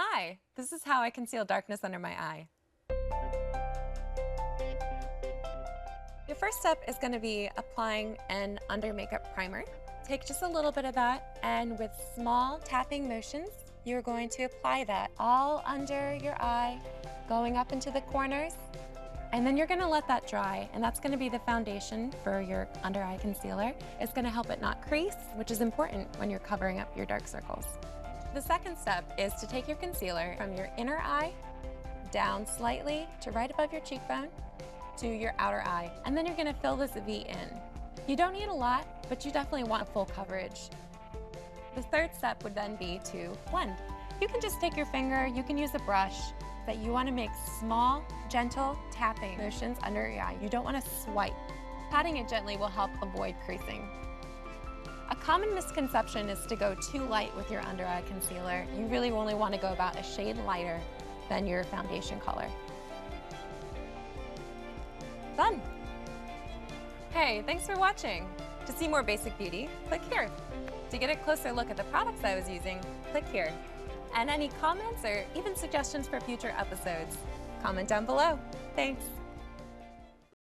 Hi, this is how I conceal darkness under my eye. Your first step is going to be applying an under makeup primer. Take just a little bit of that and with small tapping motions, you're going to apply that all under your eye, going up into the corners, and then you're gonna let that dry, and that's gonna be the foundation for your under eye concealer. It's gonna help it not crease, which is important when you're covering up your dark circles. The second step is to take your concealer from your inner eye down slightly to right above your cheekbone to your outer eye, and then you're gonna fill this V in. You don't need a lot, but you definitely want full coverage. The third step would then be to blend. You can just take your finger, you can use a brush, that you wanna make small, gentle tapping motions under your eye. You don't wanna swipe. Patting it gently will help avoid creasing. A common misconception is to go too light with your under eye concealer. You really only wanna go about a shade lighter than your foundation color. Done. Hey, thanks for watching. To see more basic beauty, click here. To get a closer look at the products I was using, click here. And any comments or even suggestions for future episodes, comment down below. Thanks.